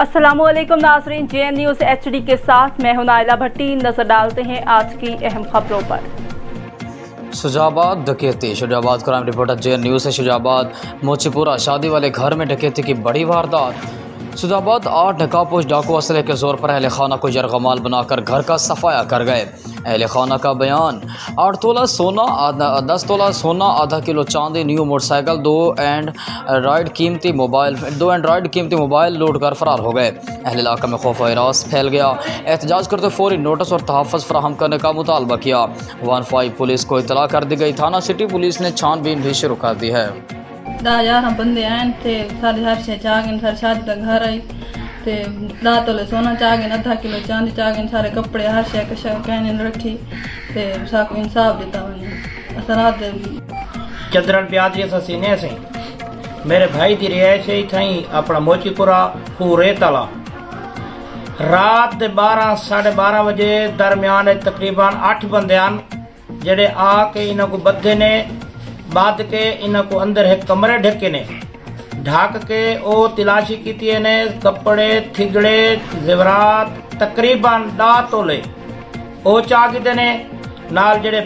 असलम नाजरीन J N news H D के साथ मैं हूँ नायला भट्टी। नज़र डालते हैं आज की अहम खबरों पर। शुजाबाद, डकैती। Shujabad crime reporter J news से शुजाबाद, मोचीपुरा शादी वाले घर में डकैती की बड़ी वारदात। शुजाबाद आठ नकापोश डाकू असले के ज़ोर पर अहल खाना को जरगमाल बनाकर घर का सफाया कर गए। अहल खाना का बयान, आठ तोला सोना दस तोला सोना, आधा किलो चांदी, न्यू मोटरसाइकिल, दो एंड राइड कीमती मोबाइल, दो एंड्रॉयड कीमती मोबाइल लूट कर फरार हो गए। अहल इलाका में खौफ हरास फैल गया। एहतजाज करते फौरी नोटिस और तहफ़ फ्राहम करने का मुतालबा किया। वन फाइव पुलिस को इतला कर दी गई। थाना सिटी पुलिस ने छानबीन भी शुरू कर दी है। दस ग्यारह बंदे आए थे सारे हर शे चाह गए सारे शादी का घर आई ते दस तोले सोना चाह गए अद्धा किलो चांदी चाह गए सारे कपड़े हर शे कहने रखी ते साको इंसाफ दिता वने अस रात चंद्रन प्यादरी अस सीने से मेरे भाई की रिहायश ही थी अपना मोचीपुरा पूरे तला रात दे बारह साढ़े बारह बजे दरमियान तकरीबन अठ बंदे जेड़े आके इन्हों को बद्धे ने बाद के अंदर है कमरे ढके ने। ढाक के ओ तलाशी की ने, कपड़े, थिगड़े, जेवरात, तकरीबन डा तोले ओ चाह ने, नाल जेड़े